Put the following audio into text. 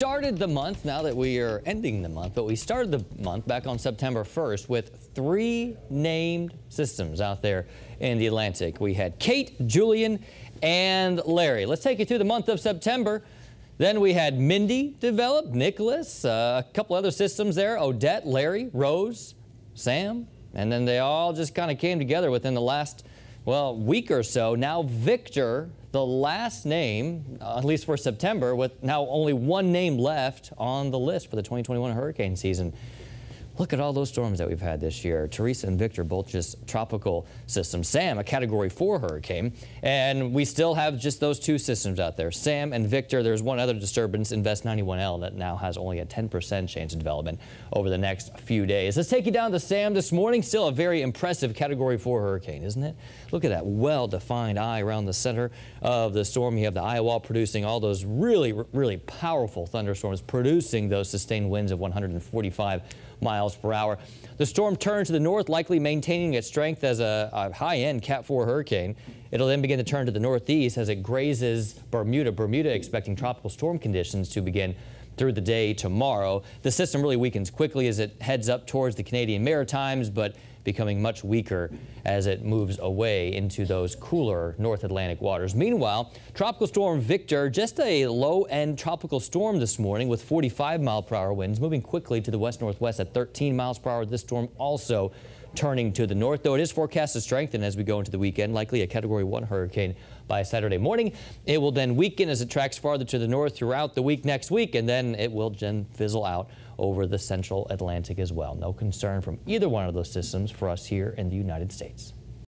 started the month now that we are ending the month, but we started the month back on September 1st with three named systems out there in the Atlantic. We had Kate, Julian, and Larry. Let's take you through the month of September. Then we had Mindy develop, Nicholas, uh, a couple other systems there, Odette, Larry, Rose, Sam, and then they all just kind of came together within the last, well, week or so. Now Victor the last name, at least for September, with now only one name left on the list for the 2021 hurricane season. Look at all those storms that we've had this year. Teresa and Victor, both just tropical systems. Sam, a Category 4 hurricane. And we still have just those two systems out there. Sam and Victor, there's one other disturbance, Invest 91L, that now has only a 10% chance of development over the next few days. Let's take you down to Sam this morning. Still a very impressive Category 4 hurricane, isn't it? Look at that well-defined eye around the center of the storm. You have the eye wall producing all those really, really powerful thunderstorms, producing those sustained winds of 145 miles per hour. The storm turns to the north, likely maintaining its strength as a, a high-end Cat 4 hurricane. It'll then begin to turn to the northeast as it grazes Bermuda. Bermuda expecting tropical storm conditions to begin through the day tomorrow. The system really weakens quickly as it heads up towards the Canadian Maritimes, but becoming much weaker as it moves away into those cooler North Atlantic waters. Meanwhile, Tropical Storm Victor, just a low-end tropical storm this morning with 45 mile per hour winds, moving quickly to the west-northwest at 13 miles per hour. This storm also turning to the north, though it is forecast to strengthen as we go into the weekend, likely a Category 1 hurricane by Saturday morning. It will then weaken as it tracks farther to the north throughout the week next week, and then it will then fizzle out over the central Atlantic as well. No concern from either one of those systems for us here in the United States.